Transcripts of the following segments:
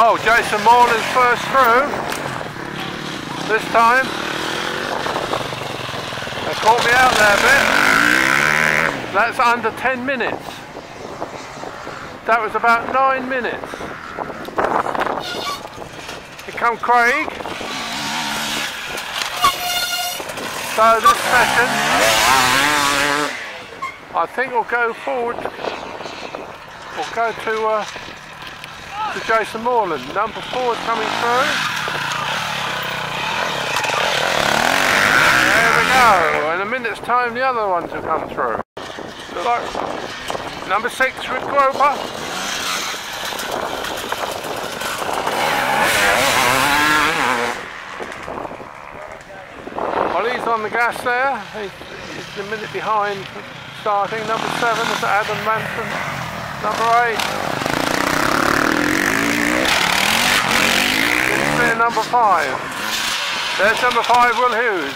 Wow, Jason Moreland's first through. This time. They caught me out there a bit. That's under 10 minutes. That was about 9 minutes. Here come Craig. So this session, I think we'll go forward. We'll go to uh, to Jason Moreland. Number four coming through. There we go. In a minute's time, the other ones will come through. Number six, Rick Groper. Well, he's on the gas there. He's, he's a minute behind starting. Number seven is Adam Manson. Number eight. There, number five. There's number five, Will Hughes.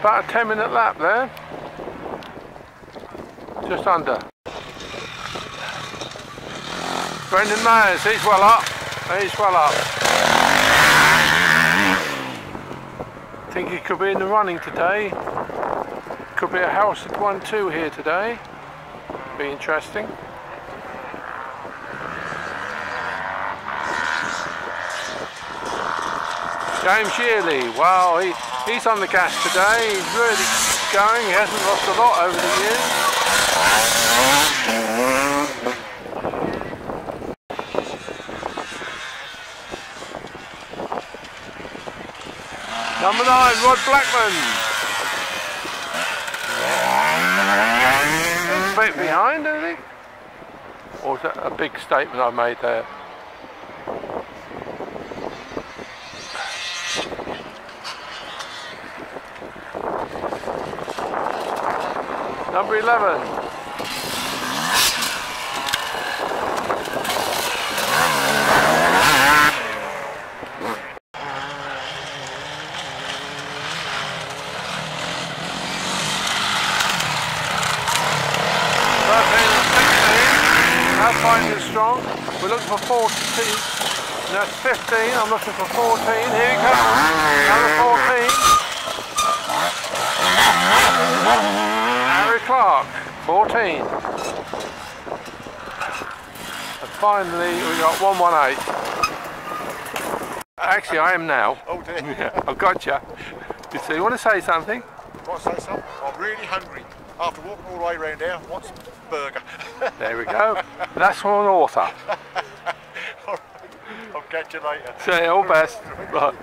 About a 10 minute lap there. Just under. Brendan Mayers, he's well up. He's well up. think he could be in the running today. Be a house at 1-2 here today. Be interesting. James Yearley, wow, he, he's on the gas today. He's really going. He hasn't lost a lot over the years. Number nine, Rod Blackman. Bit behind, isn't he? Or is that a big statement I made there? Number 11. Fine and strong. We're looking for 14. That's 15. I'm looking for 14. Here he comes. Number 14. Harry Clark. 14. And finally, we got 118. Actually, I am now. Oh dear. I've got you. So you want to say something? Want to say something? I'm really hungry. After walking all the way around here, some burger. There we go. That's from an author. I'll catch you later. Say all best. Right.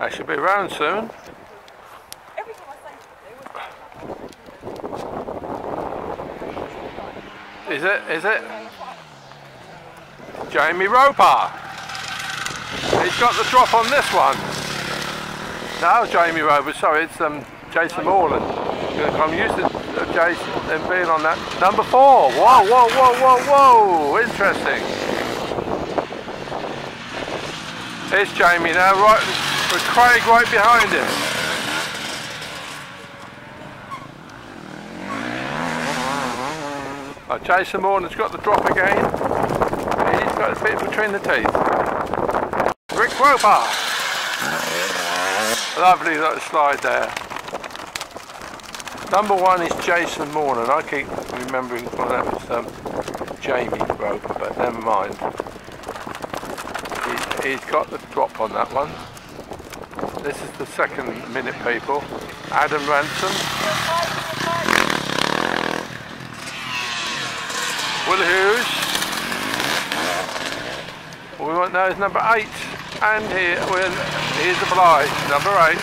I should be around soon. Everything I say to Is it? Is it? Jamie Roper. He's got the drop on this one. No, Jamie Roper. Sorry, it's um, Jason Moreland. I'm used to Jason and being on that. Number four. Whoa, whoa, whoa, whoa, whoa. Interesting. It's Jamie now, right with Craig right behind him. Oh, Jason Moreland's got the drop again. He's got a bit between the teeth. Rick Roper. Lovely little slide there. Number one is Jason Moreland. I keep remembering well, that was um, Jamie Roper, but never mind. He, he's got the drop on that one. This is the second minute people. Adam Ransom. Will Hughes. We want those number eight. And here, well, here's the Blige, number eight.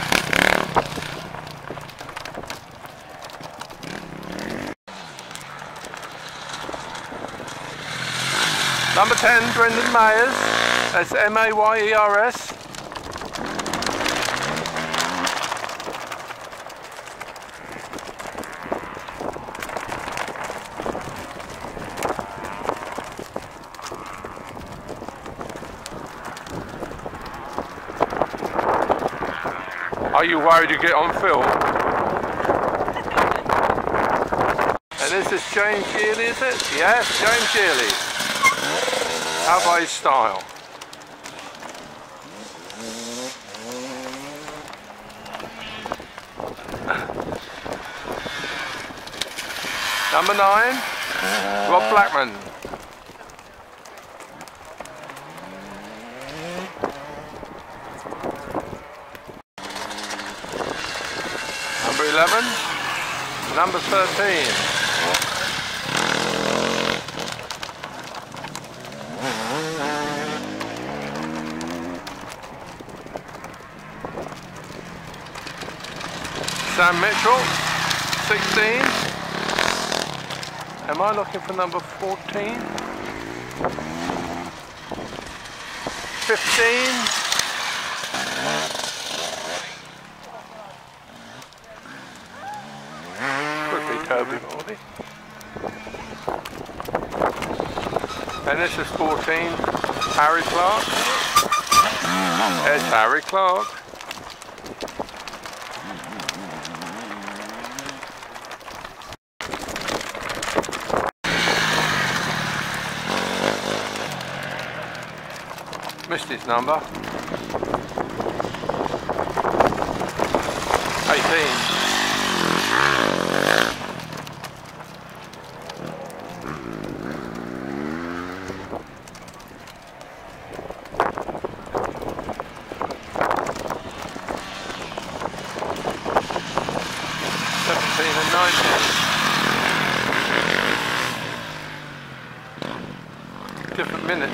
Number 10, Brendan Mayers. That's M-A-Y-E-R-S. Are you worried you get on film? and this is James Geely, is it? Yes, James Geely. How about his style? Number nine, Rob Blackman. Number 11, number 13. Sam Mitchell, 16. Am I looking for number 14? 15. Could be Toby And this is 14, Harry Clark. There's Harry Clark. Missed his number. 18. Seventeen and nineteen. Different minutes